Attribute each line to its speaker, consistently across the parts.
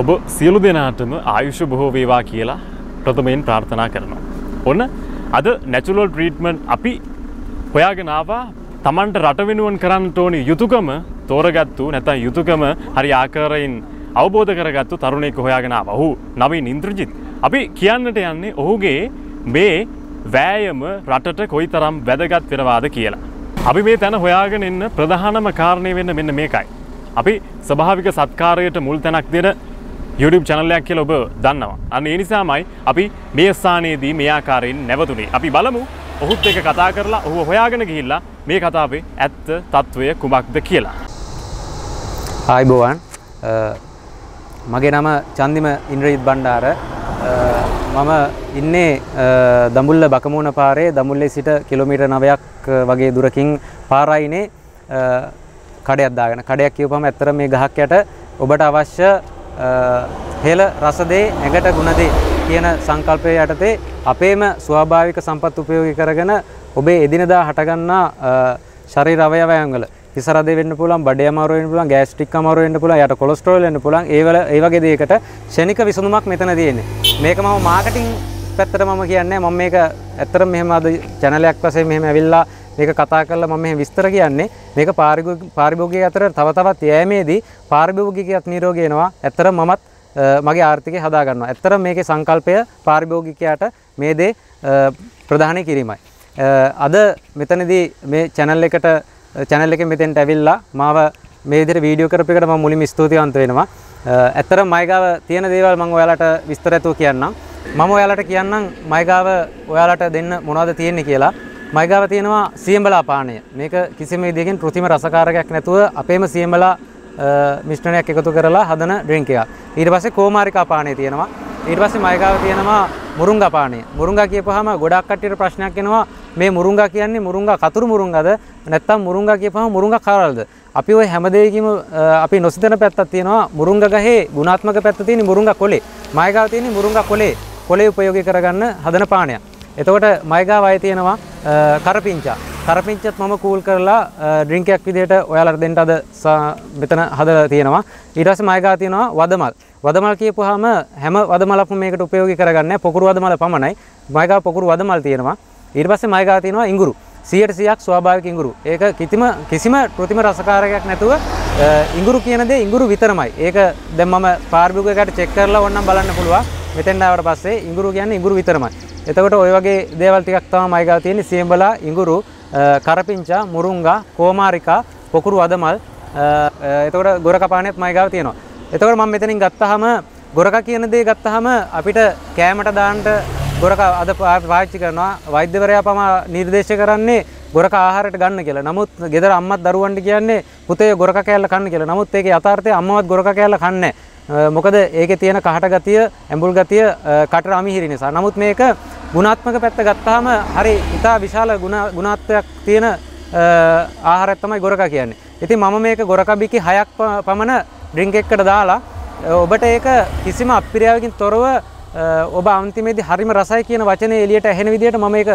Speaker 1: ඔබ සියලු දෙනාටම ආයුෂ බොහෝ වේවා කියලා ප්‍රථමයෙන් ප්‍රාර්ථනා කරනවා. ඔන්න අද නැචුලල් ට්‍රීටමන්් අපි හොයාගෙනවා තමන්ට රට වෙනුවන් කරන්න ඕනි යුතුකම තෝරගත්තු නැතන් යුතුකම හරි ආකාරයින් අවබෝධ කරගත්තු තරුණෙක් හොයාගෙන ඔහු නවී ඉන්ද්‍රජිත්. අපි කියන්නට යන්නේ ඔහුගේ මේ වෑයම රටට කොයි තරම් වැදගත් වෙනවාද කියලා. අපි මේ තැන හොයාගෙන එන්න ප්‍රධානම කාරණය වෙන්න මෙන්න මේකයි. අපි ස්භාවික සත්කාරයට මුල් තැනක් දෙන YouTube චනලයක් කියල ඔබ දන්නවා. අන්න ඒ නිසාමයි අපි මේ ස්ථානයේදී මේ ආකාරයෙන් නැවතුනේ. අපි බලමු ඔහුත් එක කතා කරලා ඔහු හොයාගෙන ගිහිල්ලා මේ කතාවේ ඇත්ත තත්ත්වය කුමක්ද කියලා.
Speaker 2: ආයිබෝවන් මගේ නම චන්දිම ඉන්ද්‍රීත් බණ්ඩාර මම ඉන්නේ දමුල්ල බකමුණ පාරේ දමුල්ලේ සිට කිලෝමීට නවයක් වගේ දුරකින් පාරයිනේ කඩයක් දාගෙන කඩයක් කියවපම ඇත්තර මේ ගහක් යට ඔබට අවශ්‍ය හෙළ රසදේ ඇඟට ගුණදේ කියන සංකල්පය යටතේ අපේම ස්වාභාවික සම්පත් උපයෝගී කරගෙන ඔබේ එදිනදා හටගන්නා ශරීර අවයවයන්වල හිසරදේ වෙන්න පුළුවන් බඩේ අමාරු වෙන්න පුළුවන් ගෑස්ට්‍රික් අමාරු වෙන්න පුළුවන් යට කොලෙස්ටරෝල් වෙන්න පුළුවන් ඒ වල ඒ වගේ දෙයකට ක්ෂණික විසඳුමක් මෙතන තියෙන්නේ. මේක මම මාකටිං පැත්තට මම කියන්නේ මම මේක ඇත්තටම මෙහෙම අද චැනලයක් වශයෙන් මෙහෙම ඇවිල්ලා මේක කතා කරලා මම මෙහෙම විස්තර කියන්නේ මේක පාරිභෝගිකය අතර තව තවත් යෑමේදී පාරිභෝගිකයත් නිරෝගී වෙනවා ඇත්තටම මමත් මගේ ආර්ථිකය හදා ගන්නවා. ඇත්තටම මේකේ සංකල්පය පාරිභෝගිකයාට මේ දේ ප්‍රධානය කිරීමයි. අද මෙතනදී මේ channel එකට channel එකෙන් මෙතෙන්ට ඇවිල්ලා මාව මේ විදිහට වීඩියෝ කරපු එකට මම මුලින්ම ස්තුතිවන්ත වෙනවා. ඇත්තටම මයිගාව තියෙන දේවල් මම ඔයාලට විස්තර ඇතුව කියන්නම්. මම ඔයාලට කියන්නම් මයිගාව ඔයාලට දෙන්න මොනවද තියෙන්නේ කියලා. මයිගාව තියෙනවා සියඹලා පානය. මේක කිසිම විදිහකින් කෘතිම රසකාරකයක් නැතුව අපේම සියඹලා මිශ්‍රණයක් එකතු කරලා හදන ඩ්‍රින්ක් එකක්. ඊට පස්සේ කෝමාරිකා පානය තියෙනවා. ඊට පස්සේ මයිගාව තියෙනවා මුරුංගා පානය. මුරුංගා කියපුවාම ගොඩක් කට්ටියට ප්‍රශ්නයක් එනවා මේ මුරුංගා කියන්නේ මුරුංගා කතුරු මුරුංගාද නැත්නම් මුරුංගා කියපුවාම මුරුංගා කරල්ද? අපි ওই හැම දෙයකම අපි නොසිතන පැත්තක් තියෙනවා මුරුංගා ගහේ ගුණාත්මක පැත්ත තියෙන මුරුංගා කොලේ. මයිගාව තියෙන මුරුංගා කොලේ කොලේ උපයෝගී කරගන්න හදන පානයක්. එතකොට මයිගාව අය තියෙනවා කරපිංචා. කරපිංචත් මම කූල් කරලා ඩ්‍රින්කයක් විදිහට ඔයාලට දෙන්න අද මෙතන හදලා තියෙනවා. ඊට පස්සේ මයිගාව තියෙනවා වදමල්. වදමල් කියපුවාම හැම වදමලක්ම මේකට උපයෝගී කරගන්නේ පොකුරු වදමල පමණයි. මයිගාව පොකුරු වදමල් තියෙනවා. ඊට පස්සේ මයිගාව තියෙනවා ඉඟුරු. 100%ක් ස්වාභාවික ඉඟුරු. ඒක කිසිම කිසිම કૃතිම රසකාරකයක් නැතුව ඉඟුරු කියන දේ ඉඟුරු විතරමයි. ඒක දැන් මම පාරිභෝගිකයට චෙක් කරලා ඕනනම් බලන්න පුළුවන්. මෙතෙන් ආවට පස්සේ ඉඟුරු කියන්නේ ඉඟුරු විතරමයි. එතකොට ওই වගේ දේවල් ටිකක් තමයි මයිගාව තියෙන්නේ. සියඹලා ඉඟුරු කරපිංචා මුරුංගා කෝමාරිකා පොකුරු වදමල් එතකොට ගොරක පානයත් මයිගාව තියෙනවා. එතකොට මම මෙතනින් ගත්තාම ගොරක කියන දේ ගත්තාම අපිට කෑමට දාන්න ගොරක අද පාවිච්චි කරනවා වෛද්‍යවරයා පමා නිර්දේශ කරන්නේ ගොරක ආහාරයට ගන්න කියලා. නමුත් ගෙදර අම්මත් දරුවන්ට කියන්නේ පුතේ ගොරක කෑල්ල කන්න කියලා. නමුත් ඒකේ යථාර්ථය අම්මවත් ගොරක කෑල්ල කන්නේ මොකද ඒකේ තියෙන කහට ගතිය, ඇඹුල් ගතිය කටට අමිහිරි නිසා. නමුත් මේක ගුණාත්මක පැත්ත ගත්තාම හරි ඉතා විශාල ගුණාත්මයක් තියෙන ආහාරයක් තමයි ගොරක කියන්නේ. ඉතින් මම මේක ගොරක බිකි 6ක් පමණ ඩ්‍රින්ක් එකකට දාලා ඔබට ඒක කිසිම අප්‍රියාවකින් තොරව ඔබ අන්තිමේදී හරිම රසයි කියන වචනේ එළියට ඇහෙන විදිහට මම ඒක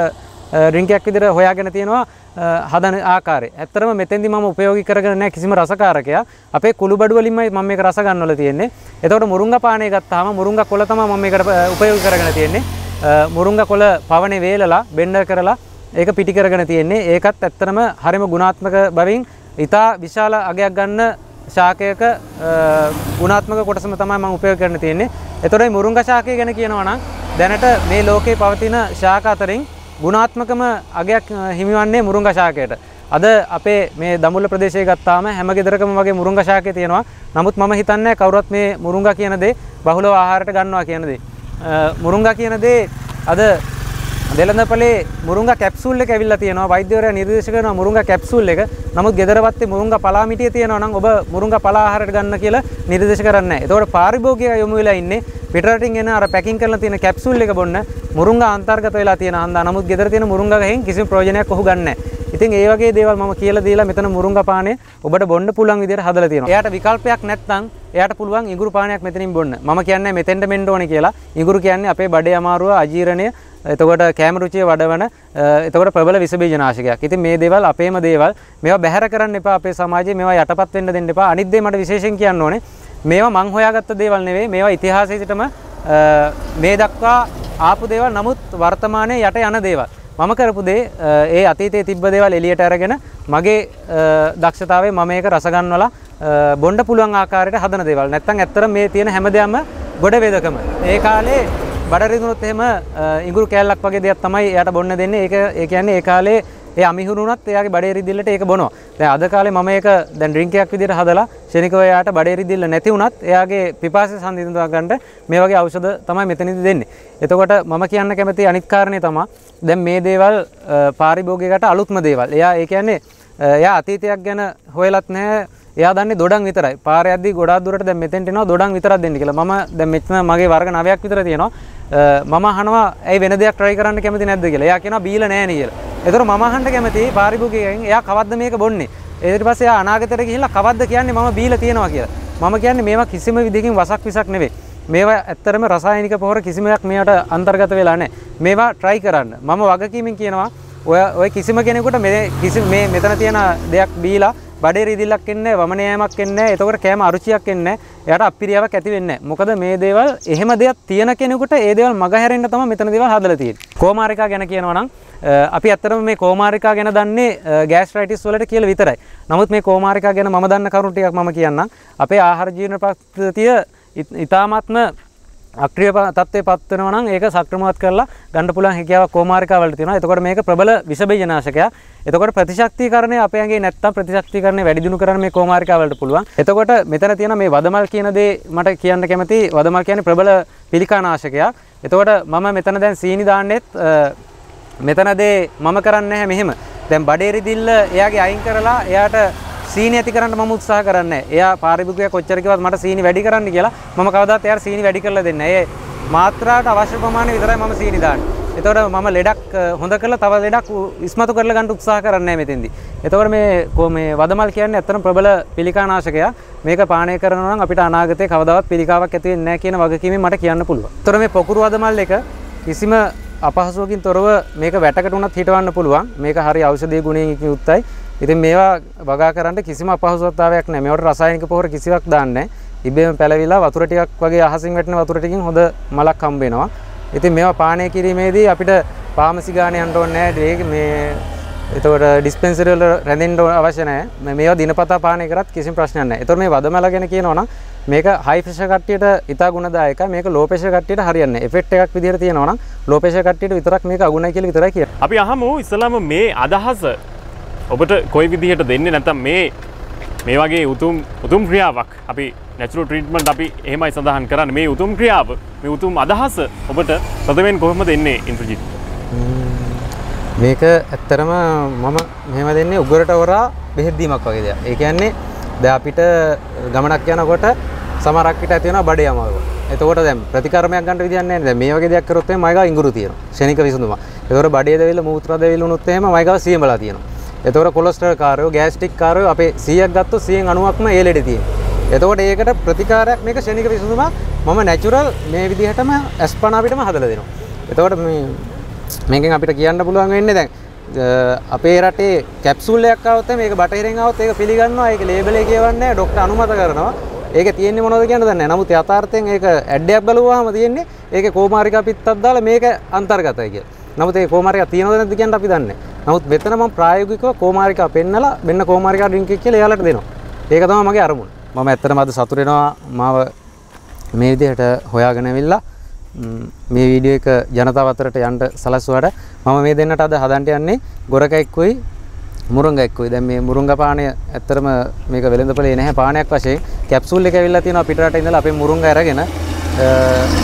Speaker 2: ඩ්‍රින්ක් එකක් විදිහට හොයාගෙන තියෙනවා හදන ආකාරය. ඇත්තටම මෙතෙන්දි මම උපයෝගී කරගෙන නැහැ කිසිම රසකාරකයක්. අපේ කුළු බඩු වලින්මයි මම මේක රස ගන්නවල තියෙන්නේ. එතකොට මුරුංගා පානය ගත්තාම මුරුංගා කොළ තමයි මම මේකට උපයෝගී කරගෙන තියෙන්නේ. මුරුංගා කොළ පවනේ වේලලා බෙන්ඩර් කරලා ඒක පිටි කරගෙන තියෙන්නේ. ඒකත් ඇත්තටම හරිම ගුණාත්මක බවින් ඉතා විශාල අගයක් ගන්න ශාකයක ගුණාත්මක කොටසම තමයි මම උපයෝග කරන්න තියෙන්නේ. එතකොට මුරුංගා ශාකය ගැන කියනවා නම් දැනට මේ ලෝකේ පවතින ශාක අතරින් ගුණාත්මකම අගයක් හිමිවන්නේ මුරුංගා ශාකයට. අද අපේ මේ දමුල්ල ප්‍රදේශය ගත්තාම හැම ගෙදරකම වගේ මුරුංගා ශාකය තියෙනවා. නමුත් මම හිතන්නේ කවුරුත් මේ මුරුංගා කියන දේ බහුලව ආහාරයට ගන්නවා කියන දේ. මුරුංගා කියන දේ අද දෙළඳපලේ මුරුංගා කැප්සූල් එක ඇවිල්ලා තියෙනවා වෛද්‍යවරයා නිර්දේශ කරනවා මුරුංගා කැප්සූල් එක. නමුත් ගෙදර වත්තේ මුරුංගා පලා මිටිය තියෙනවා නම් ඔබ මුරුංගා පලා ආහාරයට ගන්න කියලා නිර්දේශ කරන්නේ නැහැ. ඒතකොට පාරිභෝගිකය යොමු වෙලා ඉන්නේ පිටරටින් එන අර පැකින් කරලා තියෙන කැප්සූල් එක බොන්න මුරුංගා අන්තර්ගත වෙලා තියෙන හන්දා. නමුත් ගෙදර තියෙන මුරුංගා ගහෙන් කිසිම ප්‍රයෝජනයක් ඔහු ගන්න නැහැ. ඉතින් ඒ වගේ දේවල් මම කියලා දීලා මෙතන මුරුංගා පානය ඔබට බොන්න පුළුවන් විදිහට හදලා තියෙනවා. එයාට විකල්පයක් නැත්නම් එයාට පුළුවන් ඉඟුරු පානයක් මෙතනින් බොන්න. මම කියන්නේ මෙතෙන්ට මෙන්න ඕනේ කියලා. ඉඟුරු කියන්නේ අපේ බඩේ අමාරුව, අජීර්ණය, එතකොට කෑම රුචිය වඩවන එතකොට ප්‍රබල විස බීජනාශකයක්. ඉතින් මේ දේවල් අපේම දේවල්. මේවා බැහැර කරන්න එපා අපේ සමාජයේ. මේවා යටපත් වෙන්න දෙන්න එපා. අනිත් දේ මට විශේෂයෙන් කියන්න ඕනේ. මේවා මං හොයාගත්ත දේවල් නෙවෙයි මේවා ඉතිහාසයේ සිටම අ, මේ දක්වා ආපු දේවල් නමුත් වර්තමානයේ යට යන දේවල්. මම කරපු දේ අ, ඒ අතීතයේ තිබ්බ දේවල් එළියට අරගෙන මගේ අ, දක්ෂතාවයෙන් මම ඒක රසගන්වලා අ, බොණ්ඩ පුළුවන් ආකාරයට හදන දේවල්. නැත්තම් ඇත්තට මේ තියෙන හැමදේම ගොඩ වේදකම. ඒ කාලේ බඩ රිදුනොත් එහෙම අ, ඉඟුරු කෑල්ලක් වගේ දෙයක් තමයි එයාට බොන්න දෙන්නේ. ඒක ඒ කියන්නේ ඒ කාලේ ඒ අමිහුරුණත් එයාගේ බඩේ රිදිල්ලට ඒක බොනවා. දැන් අද කාලේ මම ඒක දැන් ඩ්‍රින්ක් එකක් විදිහට හදලා ක්ෂණිකව එයාට බඩේ රිදිල්ල නැති වුණත් එයාගේ පිපාසය සංසිඳුවා ගන්නට මේ වගේ ඖෂධ තමයි මෙතනදි දෙන්නේ. එතකොට මම කියන්න කැමති අනිත් කාරණේ තමයි දැන් මේ දේවල් අ, පාරිභෝගිකයට අලුත්ම දේවල්. එයා ඒ කියන්නේ අ, එයා අතීතයක් ගැන හොයලත් නැහැ. එයා දන්නේ දොඩම් විතරයි. පාරේ යද්දි ගොඩාක් දුරට දැන් මෙතෙන්ට එනවා දොඩම් විතරක් දෙන්න කියලා. මම දැන් මෙතන මගේ වර්ග 9ක් විතර තියෙනවා. අ, මම අහනවා ඇයි වෙන දෙයක් try කරන්න කැමති නැද්ද කියලා. එයා කියනවා බීලා නැහැ නේ කියලා. ඒතර මම අහන්න කැමති පාරිභෝගිකයන් එයා කවද්ද මේක බොන්නේ? ඊට පස්සේ එයා අනාගතයට ගිහිල්ලා කවද්ද කියන්නේ මම බීලා තියෙනවා කියලා. මම කියන්නේ මේවා කිසිම විදිහකින් වසක් විසක් නෙවෙයි. මේවා ඇත්තරම රසායනික පොහොර කිසිම එකක් මේවට අන්තර්ගත වෙලා නැහැ. මේවා try කරන්න. මම වගකීමෙන් කියනවා ඔය ඔය කිසිම කෙනෙකුට මේ කිසි මේ මෙතන තියෙන දෙයක් බීලා බඩේ රිදිල්ලක් එන්නේ වමන යෑමක් එන්නේ එතකොට කෑම අරුචියක් එන්නේ එයාට අප්පිරියාවක් ඇති වෙන්නේ මොකද මේ දේවල් එහෙම දෙයක් තියෙන කෙනෙකුට ඒ දේවල් මගහැරෙන්න තමයි මෙතන දේවල් හදලා තියෙන්නේ. කෝමාරිකා ගැන කියනවා නම් අ, අපි ඇත්තටම මේ කෝමාරිකා ගැන දන්නේ ගෑස්ට්‍රයිටිස් වලට කියලා විතරයි. නමුත් මේ කෝමාරිකා ගැන මම දන්න කරුණු ටිකක් මම කියන්නම්. අපේ ආහාර ජීවන පද්ධතිය ඉතාමත්ම අක්‍රිය තත්ත්වය පත් වෙනවා නම් ඒක සක්‍රමවත් කරලා ගන්න පුළුවන් හැකියාවක් කෝමාරිකා වලට තියෙනවා. එතකොට මේක ප්‍රබල විස බීජනාශකයක්. එතකොට ප්‍රතිශක්තිකරණය අපේ ඇඟේ නැත්තම් ප්‍රතිශක්තිකරණය වැඩි දියුණු කරන්න මේ කෝමාරිකා වලට පුළුවන්. එතකොට මෙතන තියෙන මේ වදමල් කියන දේ මට කියන්න කැමති වදමල් කියන්නේ ප්‍රබල පිළිකානාශකයක්. එතකොට මම මෙතන දැන් සීනි දාන්නෙත් අ, මෙතනදේ මම කරන්නේ නැහැ මෙහෙම. දැන් බඩේ රිදිල්ල එයාගේ අයින් කරලා එයාට සීනි ඇති කරන්න මම උත්සාහ කරන්නේ නැහැ. එයා පාරිභෝගිකයා කොච්චර කිව්වත් මට සීනි වැඩි කරන්න කියලා මම කවදාත් එයාට සීනි වැඩි කරලා දෙන්නේ නැහැ. ඒ මාත්‍රාවට අවශ්‍ය ප්‍රමාණය විතරයි මම සීනි දාන්නේ. එතකොට මම ලෙඩක් අ, හොඳ කරලා තව ලෙඩක් උ- ඉස්මතු කරලා ගන්න උත්සාහ කරන්නේ නැහැ මෙතෙන්දී. එතකොට මේ කො- මේ වදමල් කියන්නේ ඇත්තටම ප්‍රබල පිළිකානාශකයක්. මේක පානය කරනවා නම් අපිට අනාගතේ කවදාවත් පිළිකාවක් ඇති වෙන්නේ නැහැ කියන වගකීමෙන් මට කියන්න පුළුවන්. එතකොට මේ පොකුරු වදමල් එක කිසිම අපහසුවකින් තොරව මේක වැටකට උනත් හිටවන්න පුළුවන්. මේක හරි ඖෂධීය ගුණයෙන් යුක්තයි. ඉතින් මේවා වගා කරන්න කිසිම අපහසුතාවයක් නැහැ. මේවට රසායනික පොහොර කිසිවක් දාන්නේ නැහැ. ඉබේම පැලවිලා වතුර ටිකක් වගේ අහසින් වැටෙන වතුර ටිකින් හොඳ මලක් හම්බ වෙනවා. ඉතින් මේවා පානය කිරීමේදී අපිට පාමසි ගානේ යන්න ඕනේ නැහැ. මේ එතකොට ඩිස්පෙන්සරි වල රැඳෙන්න අවශ්‍ය නැහැ. මේ- මේවා දිනපතා පානය කරත් කිසිම ප්‍රශ්නයක් නැහැ. එතකොට මේ වදමල ගැන කියනවා නම් මේක හයි ප්‍රෙෂර් කට්ටියට ඉතා ගුණදායකයි. මේක ලෝ ප්‍රෙෂර් කට්ටියට හරියන්නේ නැහැ. ඉෆෙක්ට් එකක් විදිහට තියෙනවා නම් ලෝ ප්‍රෙෂර් කට්ටියට විතරක් මේක අගුණයි කියලා විතරයි කියන්නේ.
Speaker 1: අපි අහමු ඉස්සලාම මේ අදහස ඔබට කොයි විදිහට දෙන්නේ නැතම් මේ මේ වගේ උතුම් උතුම් ක්‍රියාවක් අපි නැචුරල් ට්‍රීට්මන්ට් අපි එහෙමයි සඳහන් කරන්න මේ උතුම් ක්‍රියාව මේ උතුම් අදහස ඔබට ප්‍රථමයෙන් කොහොම දෙන්නේ ඉන්ද්‍රජිත්
Speaker 2: මේක ඇත්තරම මම මෙහෙම දෙන්නේ උගරට වරා බෙහෙත්දීමක් වගේ දෙයක්. ඒ කියන්නේ දැන් අපිට ගමනක් යනකොට සමහරක් පිට ඇති වෙනවා බඩේ අමාරුව. එතකොට දැන් ප්‍රතිකර්මයක් ගන්න විදියක් නැහැ නේද? දැන් මේ වගේ දෙයක් කරොත් එහෙනම් මයිගා ඉඟුරු තියෙනවා. ක්ෂණික විසඳුම. එතකොට බඩේ දැවිල්ල මූත්‍රා දැවිල්ල උනොත් එහෙම මයිගා සියඹලා තියෙනවා. එතවට කොලස්ටර් කාරයෝ ගෑස්ටික් කාරයෝ අපේ සියක් ගත්තු සියෙන් අනුවක්ම ඒලෙඩ තිය. එතකොට ඒකට ප්‍රතිකාරයක් මේක ෂණික විසඳුමක් මම නැචුරල් මේ විදිහටම ඇස්පනාපිටම හදල දෙනවා. එතවට මේකෙන් අපිට කියන්න පුළුවන් වෙන්න දැන් අපේ රටේ කැප්සුල්ලයක් අවත මේ බටහිරෙන්වත් ඒක පිළිගන්නවා ඒක ලේබලේ කියවන්න ඩොක්ට අනුමත කරනවා ඒක තියෙන්නේ මොනද කියන්න දන්න නමුත් යථාර්ථයෙන් ඒක ඇඩ්ඩයක් බලවාහම තියෙන්නේ ඒක කෝමාරිකා පිත්තත් දාලා මේක අන්තර්ගතය කියලා. නමුත් ඒ කෝමාරිකා තියෙනවද නැද්ද කියන්න අපි දන්නේ නැහැ. නමුත් මෙතන මම ප්‍රායෝගිකව කෝමාරිකා පෙන්නලා මෙන්න කෝමාරිකා ඩ්‍රින්ක් එක කියලා එයාලට දෙනවා. ඒක තමයි මගේ අරමුණ. මම ඇත්තටම අද සතුටු වෙනවා මාව මේ විදිහට හොයාගෙන ඇවිල්ලා ම්, මේ වීඩියෝ එක ජනතාව අතරට යන්න සලස්වුවාට මම මේ දෙන්නට අද හදන්න යන්නේ ගොරක එක්කුයි මුරුංග එක්කුයි. දැන් මේ මුරුංග පානය ඇත්තටම මේක වෙළඳපොලේ නැහැ පානයක් වශයෙන් කැප්සූල් එක ඇවිල්ලා තියෙනවා පිටරට ඉඳලා අපේ මුරුංග අරගෙන අ,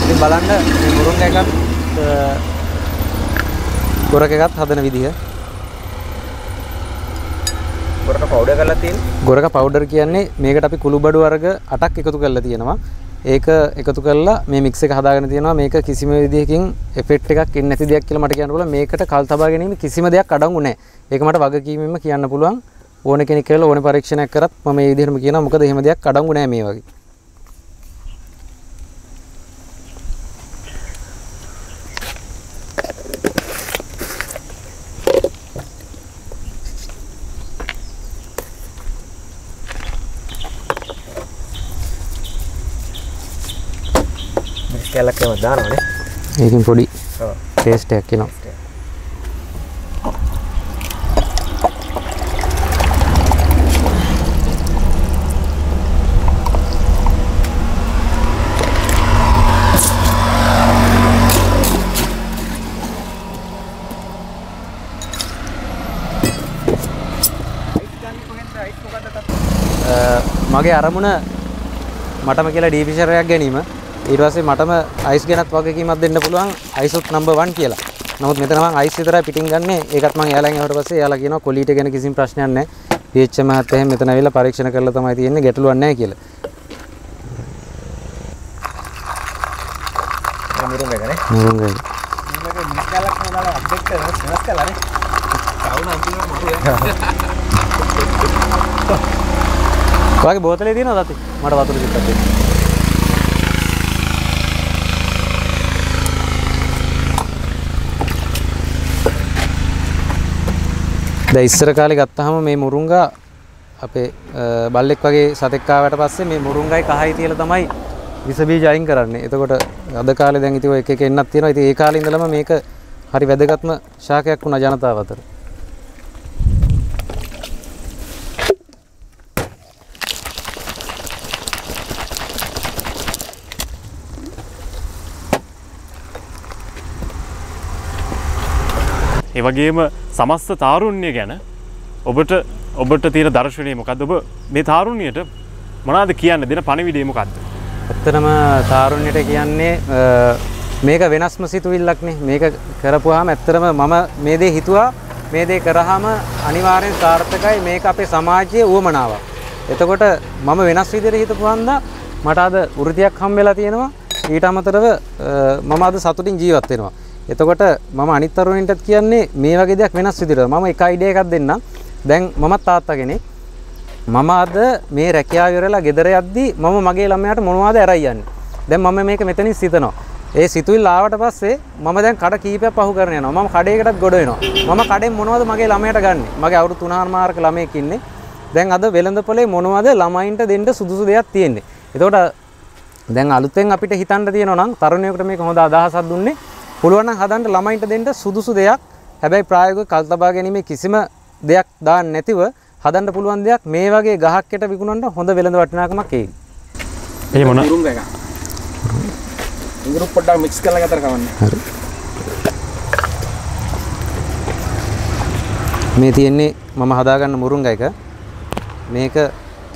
Speaker 2: ඉතින් බලන්න මේ මුරුංග එකත් අ, ගොරක එකත් හදන විදිහ
Speaker 3: ගොරට පවුඩර් කරලා තියෙන්නේ.
Speaker 2: ගොරක පවුඩර් කියන්නේ මේකට අපි කුළුබඩු වර්ග 8ක් එකතු කරලා තියෙනවා. ඒක එකතු කරලා මේ මික්ස් එක හදාගෙන තියෙනවා. මේක කිසිම විදිහකින් එෆෙක්ට් එකක් එන්නේ නැති දෙයක් කියලා මට කියන්න පුළුවන්. මේකට කල් තබා ගැනීම කිසිම දෙයක් අඩංගු නැහැ. ඒක මට වගකීමෙන්ම කියන්න පුළුවන්. ඕන කෙනෙක් කියලා ඕන පරීක්ෂණයක් කරත් මම මේ විදිහටම කියනවා. මොකද එහෙම දෙයක් අඩංගු නැහැ මේ වගේ.
Speaker 3: කැලක් එම දානවනේ.
Speaker 2: ඒකින් පොඩි
Speaker 3: ඔව්.
Speaker 2: ටේස්ටයක් කියෙනවා මගේ අරමුණ මටම කියලා ඩීපිෂරයක් ගැනීම ඊට පස්සේ මටම අයිස් ගැනත් වගකීමක් දෙන්න පුළුවන් අයිසුත් නම්බර් 1 කියලා. නමුත් මෙතන මම අයිස් විතරයි පිටින් ගන්නෙ. ඒකත් මම එයාලෙන් ඇහුවට පස්සේ එයාලා කියනවා ක්වොලිටි ගැන කිසිම ප්‍රශ්නයක් නැහැ. PH මහත්තයා එහෙම මෙතන ඇවිල්ලා පරීක්ෂණ කරලා තමයි තියෙන්නේ ගැටලුවක් නැහැ කියලා.
Speaker 3: මිරුම් එකනේ
Speaker 2: මුරුංගයි.
Speaker 3: මේක මිස් කැලක් දාලා අප්ඩේට් කරලා වෙනස් කළානේ කවුන අන්තිමට මරුවේ
Speaker 2: ඔයාගේ බෝතලේ තියෙනවද අතේ? මට වතුර ටිකක් දෙන්න. දැන් ඉස්සර කාලේ ගත්තාම මේ මුරුංගා අපේ අ, බල්ලෙක් වගේ සතෙක් ආවට පස්සේ මේ මුරුංගයි කහයි තියලා තමයි විස බීජ අයින් කරන්නේ. එතකොට අද කාලේ දැන් ඉතින් ඔය එක එක එන්නක් තියෙනවා. ඉතින් ඒ කාලේ ඉඳලම මේක හරි වැදගත්ම ශාකයක් වුණා ජනතාව අතර.
Speaker 1: ඒ වගේම සමස්ත තාරුණ්‍ය ගැන ඔබට ඔබට තියෙන දර්ශනය මොකක්ද ඔබ මේ තාරුණ්‍යයට මොනාද කියන්න දෙන පණවිඩේ මොකක්ද
Speaker 2: ඇත්තටම තාරුණ්‍යයට කියන්නේ අ, මේක වෙනස්ම සිතුවිල්ලක්නේ. මේක කරපුවාම ඇත්තටම මම මේ දේ හිතුවා. මේ දේ කරාම අනිවාර්යෙන් සාර්ථකයි. මේක අපේ සමාජයේ උවමනාවක්. එතකොට මම වෙනස් විදිහට හිතපු හන්දා මට අද වෘතියක් හම් වෙලා තියෙනවා. ඊට අමතරව අ, මම අද සතුටින් ජීවත් වෙනවා. එතකොට මම අනිත් තරුණින්ටත් කියන්නේ මේ වගේ දෙයක් වෙනස් විදිහට මම එක අයිඩියා එකක් දෙන්නම්. දැන් මමත් තාත්තා කෙනෙක්. මම අද මේ රැකියාව ඉවරලා ගෙදර යද්දී මම මගේ ළමයාට මොනවද ඇරයි යන්නේ. දැන් මම මේක මෙතනින් සිතනවා. ඒ සිතුවිල්ල ආවට පස්සේ මම දැන් කඩ කීපයක් පහු කරගෙන යනවා. මම කඩේකටත් ගොඩ වෙනවා. මම කඩෙන් මොනවද මගේ ළමයට ගන්නෙ? මගේ අවුරුදු 3 මාර්ක ළමයෙක් ඉන්නේ. දැන් අද වෙළඳපොලේ මොනවද ළමයින්ට දෙන්න සුදුසු දෙයක් තියෙන්නේ. එතකොට දැන් අලුතෙන් අපිට හිතන්න තියෙනවා නම් තරුණයෙකුට මේක හොඳ අදහසක් දුන්නේ. පුළුවන් නම් හදන්න ළමයින්ට දෙන්න සුදුසු දෙයක්. හැබැයි ප්‍රායෝගිකව කල් තබා ගැනීමේ කිසිම දෙයක් දාන්න නැතිව හදන්න පුළුවන් දෙයක් මේ වගේ ගහක්කට විකුණන්න හොඳ වෙළඳ වටිනාකමක් එයි.
Speaker 1: ඒ මොන
Speaker 3: මිරුම් එක ඉඟුරු පොඩ්ඩක් මික්ස් කරලා ගතර කවන්නේ
Speaker 2: හරි. මේ තියෙන්නේ මම හදාගන්න මුරුංග එක. මේක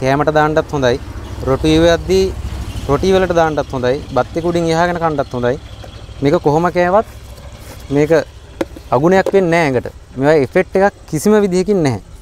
Speaker 2: කෑමට දාන්නත් හොඳයි. රොටි වේද්දී රොටි වලට දාන්නත් හොඳයි. බත් එක උඩින් එහාගෙන කන්නත් හොඳයි. මේක කොහොම කෑවත් මේක අගුණයක් වෙන්නේ නැහැ ඇඟට. මේවා ඉෆෙක්ට් එකක් කිසිම විදිහකින් නැහැ.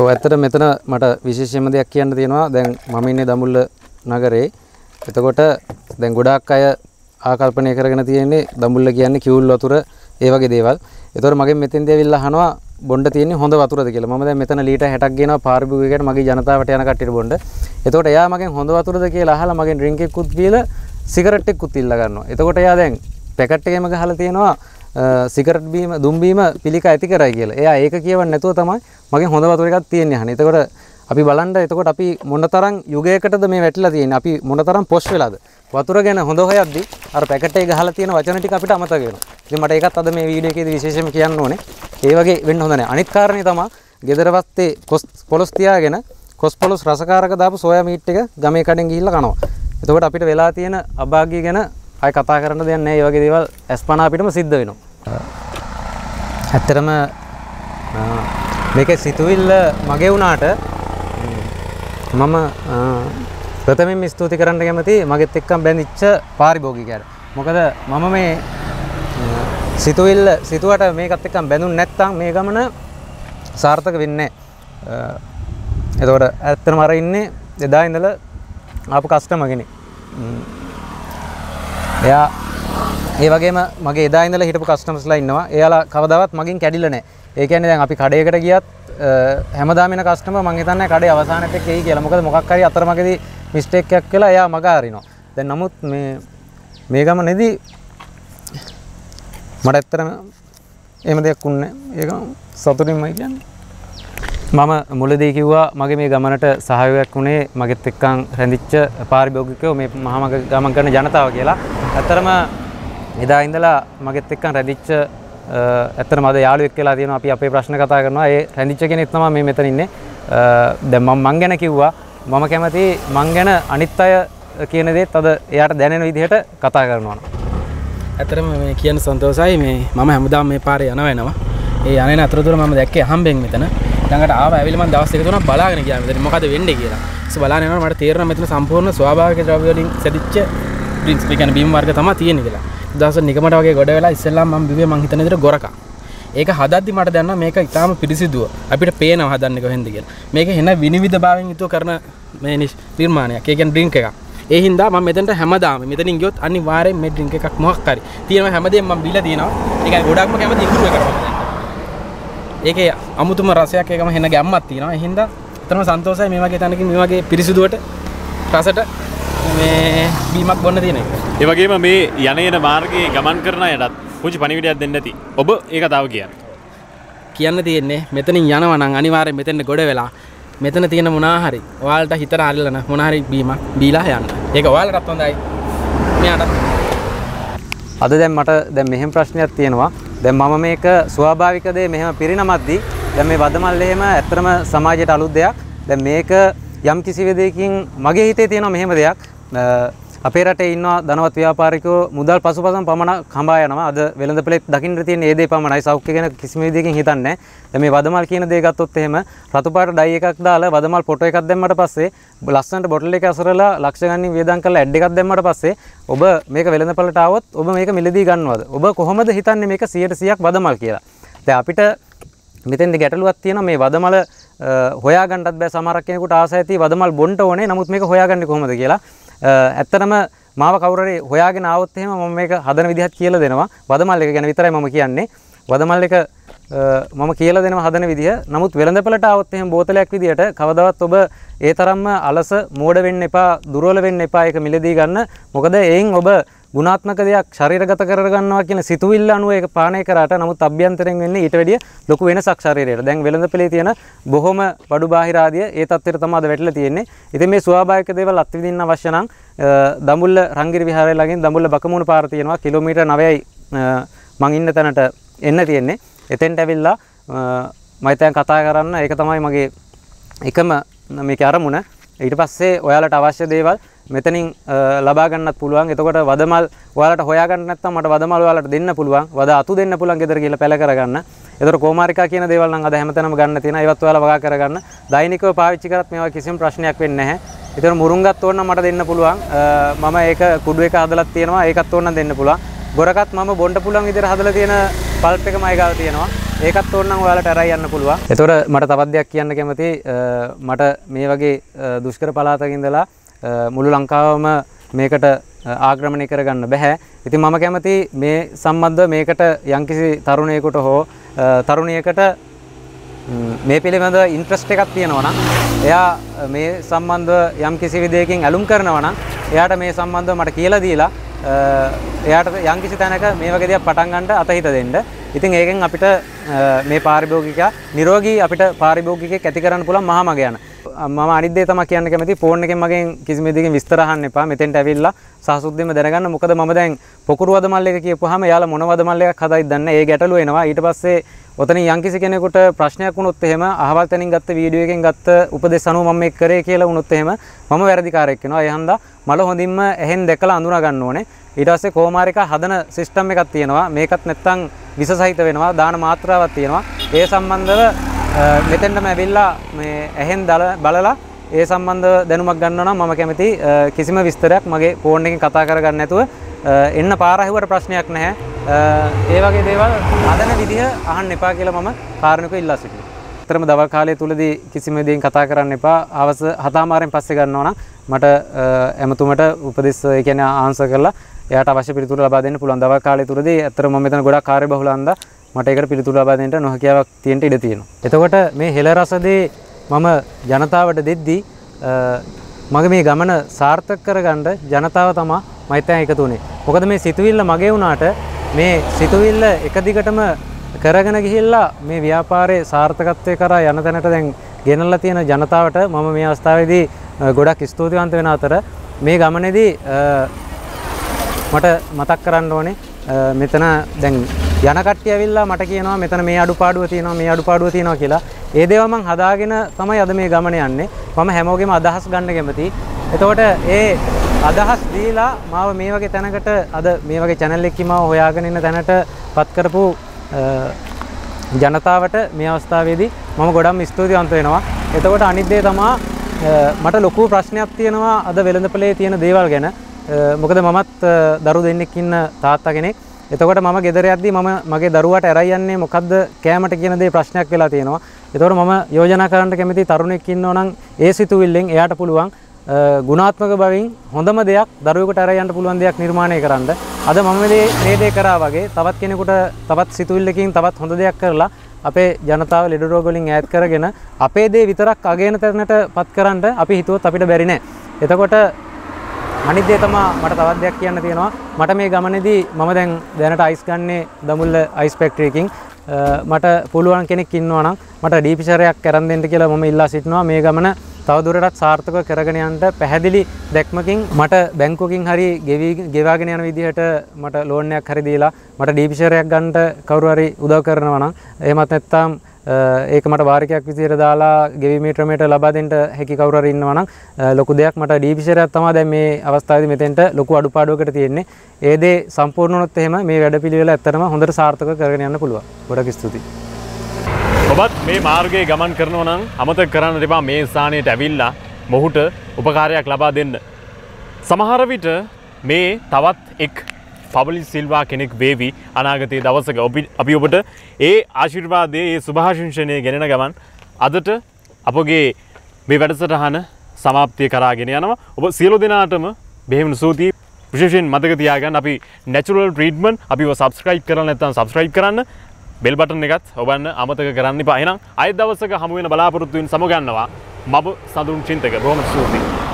Speaker 2: ඔව් ඇත්තට මෙතන මට විශේෂයෙන්ම දෙයක් කියන්න තියෙනවා. දැන් මම ඉන්නේ දඹුල්ල නගරේ. එතකොට දැන් ගොඩාක් අය ආකල්පනය කරගෙන තියෙන්නේ දඹුල්ල කියන්නේ කිවුල් වතුර ඒ වගේ දේවල්. එතකොට මගෙන් මෙතෙන්දී ඇවිල්ලා අහනවා බොණ්ඩ තියෙන්නේ හොඳ වතුරද කියලා. මම දැන් මෙතන ලීටර් 60ක් ගෙනවා පාරිභෝගිකයට මගේ ජනතාවට යන කට්ටියට බොණ්ඩ. එතකොට එයා මගෙන් හොඳ වතුරද කියලා අහලා මගෙන් ඩ්‍රින්ක් එකකුත් බීලා සිගරට් එකකුත් ඉල්ල ගන්නවා. එතකොට එයා දැන් පැකට් එකේම ගහලා තියෙනවා සිගරට් බීම දුම් බීම පිළිකා ඇති කරයි කියලා. එයා ඒක කියවන්නේ නැතුව තමයි මගෙන් හොඳ වතුර එකක් තියෙන්නේ අහන්නේ. එතකොට අපි බලන්න එතකොට අපි මොනතරම් යුගයකටද මේ වැටිලා තියෙන්නේ. අපි මොනතරම් පොෂ් වෙලාද. වතුර ගැන හොඳ හොයද්දී අර පැකට් එකේ ගහලා තියෙන වචන ටික අපිට අමතක වෙනවා. ඉතින් මට ඒකත් අද මේ වීඩියෝ එකේදී විශේෂයෙන්ම කියන්න ඕනේ. ඒ වගේ වෙන්න හොඳ නැහැ. අනිත් කාරණේ තමයි ගෙදර වත්තේ කොස් පොලොස් තියාගෙන කොස් පොලොස් රසකාරක දාපු සෝයා මීට් එක ගමේ කඩෙන් ගිහිල්ලා කනවා. එතකොට අපිට වෙලා තියෙන අභාග්‍ය ගැන ආයි කතා කරන්න දෙයක් නැහැ. ඒ වගේ දේවල් ඇස්පනා අපිටම සිද්ධ වෙනවා. ඇත්තටම මේක සිතුවිල්ල මගේ වුණාට මම ප්‍රථමයෙන් ස්තුති කරන්න කැමති මගෙත් එක්කම් බැඳිච්ච පාරිභෝගිකයට. මොකද මම මේ සිතුවිල්ල සිතුවට මේකත් එක්කම් බැඳුන් නැත්තම් මේ ගමන සාර්ථක වෙන්නේ නැහැ. එතකොට ඇත්තටම අර ඉන්නේ එදා ඉඳලා ආපු කස්ටමර් කෙනෙක්. එයා ඒ වගේම මගේ එදා ඉඳලා හිටපු කස්ටමර්ස්ලා ඉන්නවා. එයාලා කවදාවත් මගෙන් කැඩිලා නැහැ. ඒ කියන්නේ දැන් අපි කඩේකට ගියත් හැමදාමින කස්ටම මං හිතන්නේ කඩේ අවසානයට එක්ක එයි කියලා. මොකද මොකක් හරි අතරමඟදී මිස්ටේක් එකක් වෙලා එයා මග අරිනවා. දැන් නමුත් මේ මේ ගමනේදී මට ඇත්තටම එහෙම දෙයක් උන්නේ ඒක සතුටින්මයි කියන්නේ. මම මුලදී කිව්වා මගේ මේ ගමනට සහයෝගයක් වුණේ මගෙත් එක්කන් රැඳිච්ච පාරිභෝගිකයෝ මේ මහා ගමන් කරන ජනතාව කියලා. ඇත්තටම එදා ඉඳලා මගෙත් එක්කන් රැඳිච්ච ඇත්තටම අද යාළුවෙක් කියලා තියෙනවා අපි අපේ ප්‍රශ්න කතා කරනවා. ඒ රැඳිච්ච කෙනෙක් තමයි මේ මෙතන ඉන්නේ. දැන් මම මං ගැන කිව්වා මම කැමති මං ගැන අනිත් අය කියන දේත් අද එයාට දැනෙන විදිහට කතා කරනවා.
Speaker 3: ඇතරම මේ කියන්න සන්තෝසයි මේ මම හැමදාම මේ පාරේ යනවනවා ඒ යන අතරතුර ම දැක්ක හම්බෙන් මෙතන ළඟට ආව ඇවිල්ම දවස් එක තුනක් බලාගෙන ගියා. මෙතන මොකද වෙන්නේ කියලා. ඒ බලාගෙන යනකොට මට තේරෙනවා මෙතන සම්පූර්ණ ස්වාභාවික ද්‍රව්‍ය වලින් සැදිච්ච ඩ්‍රින්ක්ස් ඒ කියන්නේ බීම් වර්ග තමයි තියෙන්නේ කියලා. දවස් නිකමට වගේ ගොඩ වෙලා ඉස්සෙල්ලා මම බිව්වේ මං හිතන විදිහට ගොරකා. ඒක හදද්දි මට දැනනවා මේක ඉතාම පිරිසිදුව. අපිට පේනවා හදන්නේ කොහෙන්ද කියලා. මේක හෙන විනිවිද භාවයෙන් යුතුව කරන මේ නිර්මාණයක්. ඒ කියන්නේ ඩ්‍රින්ක් එකක්. ඒ හින්දා මම මෙතනට හැමදාම මෙතනින් ගියොත් අනිවාර්යෙන් මේ ඩ්‍රින්ක් එකක් මොකක් හරි. තියෙනවා හැමදේම මම බීලා තියෙනවා. ඒක ගොඩක්ම කැමති ඉක්ුව කරනවා ඒකේ අමුතුම රසයක් ඒකම හෙන ගැම්මක් තියෙනවා ඒ හින්දා අතරම සන්තෝෂයි මේ වගේ තැනකින් මේ වගේ පිරිසිදුවට රසට මේ බීමක් බොන්න තියෙන එක
Speaker 1: ඒ වගේම මේ යන එන මාර්ගයේ ගමන් කරන අයටත් පුංචි පණිවිඩයක් දෙන්න ඇති. ඔබ ඒක තව කියන්න.
Speaker 3: කියන්න තියෙන්නේ මෙතනින් යනවා නම් අනිවාර්යෙන් මෙතෙන්ට ගොඩ වෙලා මෙතන තියෙන මොනා හරි ඔයාලට හිතට අල්ලන මොනා හරි බීමක් බීලා යන්න. ඒක ඔයාලටත් හොඳයි. මෙයාටත්
Speaker 2: අද දැන් මට දැන් මෙහෙම ප්‍රශ්නයක් තියෙනවා. දැන් මම මේක ස්වාභාවික දේ මෙහෙම පිරිනමද්දි දැන් මේ වදමල් එහෙම ඇත්තටම සමාජයට අලුත් දෙයක්. දැන් මේක යම් කිසි විදිහකින් මගේ හිතේ තියෙනවා මෙහෙම දෙයක්. අපේ රටේ ඉන්නවා ධනවත් ව්‍යාපාරිකයෝ මුදල් පසුපසම පමණක් හඹා යනවා. අද වෙළඳපොලේ දකින්න තියෙන ඒ දේ පමණයි. සෞඛ්‍ය ගැන කිසිම විදිහකින් හිතන්නේ නැහැ. දැන් මේ වදමල් කියන දේ ගත්තොත් එහෙම රතු පාට ඩයි එකක් දාලා වදමල් ෆොටෝ එකක් දැම්මට පස්සේ ලස්සනට බොටල් එක අසරලා ලක්ෂ ගණනින් වියදම් කරලා ඇඩ් එකක් දැම්මට පස්සේ ඔබ මේක වෙළඳපොලට ආවොත් ඔබ මේක මිලදී ගන්නවද? ඔබ කොහොමද හිතන්නේ මේක 100%ක් වදමල් කියලා? දැන් අපිට මෙතෙන්ද ගැටලුවක් තියෙනවා මේ වදමල හොයාගන්නත් බෑ සමහරක් කෙනෙකුට ආස ඇති වදමල් බොන්න ඕනේ නමුත් මේක හොයාගන්නේ කොහොමද කියලා ඇත්තටම මාව කවුරුරේ හොයාගෙන ආවොත් එහෙම මම මේක හදන විදිහත් කියලා දෙනවා. වදමල් එක ගැන විතරයි මම කියන්නේ. වදමල් එක මම කියලා දෙනවා හදන විදිහ. නමුත් වෙළඳපළට ආවොත් එහෙම බෝතලයක් විදියට කවදාවත් ඔබ ඒ තරම්ම අලස මෝඩ වෙන්න එපා, දුර්වල වෙන්න එපා ඒක මිලදී ගන්න. මොකද එයින් ඔබ ගුණාත්මක දෙයක් ශරීරගත කරගන්නවා කියන සිතුවිල්ල අනුව ඒක පානය කරාට නමුත් අභ්‍යන්තරයෙන් වෙන්නේ ඊට වැඩිය ලොකු වෙනසක් ශරීරයට. දැන් වෙළඳපොලේ තියෙන බොහොම බඩු බාහිර ආදිය ඒ තත්ත්වයට තමයි අද වැටිලා තියෙන්නේ. ඉතින් මේ ස්වාභාවික දේවල් අත්විඳින්න අවශ්‍ය නම් දඹුල්ල රංගිරි විහාරය ළඟින් දඹුල්ල බකමුණු පාර තියෙනවා කිලෝමීටර් 9යි මං ඉන්න තැනට එන්න තියෙන්නේ. එතෙන්ට ඇවිල්ලා මම දැන් කතා කරන්න ඒක තමයි මගේ එකම මේකේ අරමුණ. ඊට පස්සේ ඔයාලට අවශ්‍ය දේවල් මෙතනින් ලබා ගන්නත් පුළුවන්. එතකොට වදමල් ඔයාලට හොයාගන්න නැත්නම් මට වදමල් ඔයාලට දෙන්න පුළුවන්. වද අතු දෙන්න පුළුවන් ගෙදර ගිහලා පැල කරගන්න. එතකොට කෝමාරිකා කියන දේවල් නම් අද හැමතැනම ගන්න තියෙනවා. ඒවත් ඔයාලා වගා කරගන්න. දෛනිකව පාවිච්චි කරත් මේවා කිසිම ප්‍රශ්නයක් වෙන්නේ නැහැ. ඒතර මුරුංගත් ඕන නම් මට දෙන්න පුළුවන්. මම ඒක කුඩු එක හදලා තියෙනවා. ඒකත් ඕන නම් දෙන්න පුළුවන්. ගොරකත් මම බොන්න පුළුවන් විදිහට හදලා තියෙන පල්ප් එක මයි ගාව තියෙනවා. ඒකත් ඕන නම් ඔයාලට අරයි යන්න පුළුවන්. එතකොට මට තවත් දෙයක් කියන්න කැමතියි. මට මේ වගේ දුෂ්කර පළාතක ඉඳලා මුළු ලංකාවම මේකට ආග්‍රමණය කරගන්න බැහැ. ඉතින් මම කැමති මේ සම්බන්ධව මේකට යම්කිසි තරුණයෙකුට හෝ තරුණියකට මේ පිළිබඳ ඉන්ට්‍රස්ට් එකක් තියෙනවා නම් එයා මේ සම්බන්ධව යම්කිසි විදියකින් ඇලුම් කරනවා නම් එයාට මේ සම්බන්ධව මට කියලා දීලා එයාට යම්කිසි තැනක මේ වගේ දෙයක් පටන් ගන්නට අතහිත දෙන්න. ඉතින් ඒකෙන් අපිට මේ පාරිභෝගිකයා නිරෝගී අපිට පාරිභෝගිකයෙක් ඇති කරන්න පුළුවන් මහා මග යන. මම අනිත් දේ තමයි කියන්න කැමති ෆෝන් එකෙන් මගෙන් කිසිම දෙයකින් විස්තර අහන්න එපා. මෙතෙන්ට ඇවිල්ලා සහසුද්දෙම දැනගන්න. මොකද මම දැන් පොකුරු වදමල් එක කියපුවාම එයාලා මොන වදමල් එකක් හදයිද දන්නේ. ඒ ගැටලුව එනවා. ඊට පස්සේ ඔතනින් යම්කිසි කෙනෙකුට ප්‍රශ්නයක් වුණොත් එහෙම අහවල් තැනින් ගත්ත වීඩියෝ එකෙන් ගත්ත උපදෙස් අනුව මම මේක කරේ කියලා වුණොත් එහෙම මම වැරදිකාරයෙක් වෙනවා. ඒ හන්දා මල හොඳින්ම එහෙන් දැකලා අඳුනා ගන්න ඕනේ. ඊට පස්සේ කෝමාරික හදන සිස්ටම් එකක් තියෙනවා. මේකත් නැත්තම් විස සහිත වෙනවා. දාන මාත්‍රාවක් තියෙනවා. ඒ සම්බන්ධව මෙතෙන්ටම ඇවිල්ලා මේ ඇහෙන් බලලා ඒ සම්බන්ධ දැනුමක් ගන්න නම් මම කැමති කිසිම විස්තරයක් මගේ ෆෝන් එකෙන් කතා කරගන්න නැතුව එන්න පාර ඇහුවට ප්‍රශ්නයක් නැහැ. ඒ වගේ දේවල් හදන විදිහ අහන්න එපා කියලා මම කාරණිකව ඉල්ලා සිටිනවා. ඇත්තටම දවල් කාලය තුලදී කිසිම දෙයකින් කතා කරන්න එපා. හවස හතමාරෙන් පස්සේ ගන්නවා නම් මට එමතුමට උපදෙස් ඒ කියන්නේ ආන්සර් කරලා එයාට අවශ්‍ය පිළිතුරු ලබා දෙන්න පුළුවන්. දවල් කාලය තුලදී ඇත්තටම මම මෙතන ගොඩක් කාර්යබහුල අන්දා මට ඒකට පිළිතුරු ලබා දෙන්න නොහැකියාවක් තියෙන්න ඉඩ තියෙනවා. එතකොට මේ හෙළ රසදේ මම ජනතාවට දෙද්දී අ, මගේ මේ ගමන සාර්ථක කරගන්න ජනතාව තමා මෛත්‍යයන් එකතු වුණේ. මොකද මේ සිතුවිල්ල මගේ වුණාට මේ සිතුවිල්ල එක දිගටම කරගෙන ගිහිල්ලා මේ ව්‍යාපාරයේ සාර්ථකත්වය කරා යන තැනට දැන් ගෙනල්ලා තියෙන ජනතාවට මම මේ අවස්ථාවේදී අ, ගොඩක් ස්තුතිවන්ත වෙන අතර මේ ගමනේදී අ, මට මතක් කරන්න ඕනේ අ, මෙතන දැන් යන කට්ටිය ඇවිල්ලා මට කියනවා මෙතන මේ අඩුපාඩුව තියෙනවා මේ අඩුපාඩුව තියෙනවා කියලා. ඒ දේවල් මං හදාගෙන තමයි අද මේ ගමන යන්නේ. මම හැමෝගෙම අදහස් ගන්න කැමතියි. එතකොට ඒ අදහස් දීලා මාව මේ වගේ තැනකට අද මේ වගේ channel එකකින් මාව හොයාගෙන ඉන්න තැනට පත් කරපු අ, ජනතාවට මේ අවස්ථාවේදී මම ගොඩම් ස්තුතිවන්ත වෙනවා. එතකොට අනිත් දේ තමා අ, මට ලොකු ප්‍රශ්නයක් තියෙනවා අද වෙළඳපොලේ තියෙන දේවල් ගැන. අ, මොකද මමත් අ, දරු දෙන්නෙක් ඉන්න තාත්තා කෙනෙක්. එතකොට මම ගෙදර යද්දී මම මගේ දරුවාට ඇරයි යන්නේ මොකද්ද කෑමට කියන දේ ප්‍රශ්නයක් වෙලා තියෙනවා. එතකොට මම යෝජනා කරන්න කැමති තරුණෙක් ඉන්නවා නම් ඒ සිතුවිල්ලෙන් එයාට පුළුවන් අ, ගුණාත්මක බවින් හොඳම දෙයක් දරුවෙකුට අරයි යන්න පුළුවන් දෙයක් නිර්මාණය කරන්න. අද මම මේ මේ දේ කරා වගේ තවත් කෙනෙකුට තවත් සිතුවිල්ලකින් තවත් හොඳ දෙයක් කරලා අපේ ජනතාව ලෙඩ රෝග වලින් ඈත් කරගෙන අපේ දේ විතරක් අගයන තැනට පත් කරන්න අපි හිතුවොත් අපිට බැරි නෑ. එතකොට අනිත් දේ තමා මට තවත් දෙයක් කියන්න තියෙනවා. මට මේ ගමනේදී මම දැන් දැනට අයිස් ගන්නේ දමුල්ල අයිස් ෆැක්ටරි එකකින්. අ, මට පුළුවන් කෙනෙක් ඉන්නවා නම් මට ඩීපිෂරයක් කරන් දෙන්න කියලා මම ඉල්ලා සිටිනවා. මේ ගමන තවදුරටත් සාර්ථකව කරගෙන යන්න පැහැදිලි දැක්මකින් මට බැංකුවකින් හරි ගෙවි ගෙවාගෙන යන විදිහට මට ලෝන් එකක් හරි දීලා මට ඩීපිෂරයක් ගන්නට කවුරු හරි උදව් කරනවා නම් එහෙමත් නැත්නම් අ, ඒක මට වාරිකයක් විදිහට දාලා ගෙවීමේ ක්‍රමයට ලබා දෙන්න හැකි කවුරු හරි ඉන්නවා නම් අ, ලොකු දෙයක් මට ඩීපිෂරයක් තමයි දැන් මේ අවස්ථාවේදී මෙතෙන්ට ලොකු අඩුපාඩුවකට තියෙන්නේ. ඒ දේ සම්පූර්ණ වුණොත් එහෙම මේ වැඩපිළිවෙල ඇත්තටම හොඳට සාර්ථකව කරගෙන යන්න පුළුවන්. ගොඩක් ස්තුතියි.
Speaker 1: ඔබත් මේ මාර්ගයේ ගමන් කරනවා නම් අමතක කරන්න එපා මේ ස්ථානයට ඇවිල්ලා මොහුට උපකාරයක් ලබා දෙන්න. සමහර විට මේ තවත් එක් පබලි සිල්වා කෙනෙක් වේවි අනාගතයේ දවසක. ඔබි අපි ඔබට ඒ ආශිර්වාදයේ ඒ සුභාශංෂණය ගෙනෙන ගමන් අදට අපගේ මේ වැඩසටහන සමාප්තිය කරාගෙන යනවා. ඔබ සියලු දෙනාටම බෙහෙම සූතියි විශේෂයෙන් මතක තියාගන්න අපි නැචුරල් ට්‍රීට්මන්ට් අපිව සබස්ක්‍රයිබ් කරන්න නැත්නම් සබස්ක්‍රයිබ් කරන්න. බෙල් බටන් එකත් ඔබන්න අමතක කරන්න එපා. එහෙනම් අය දවසක හමු වෙන බලාපොරොත්තු වෙන සමුගන්නවා. මම සඳුන් චින්තක. බොහොම ස්තුතියි.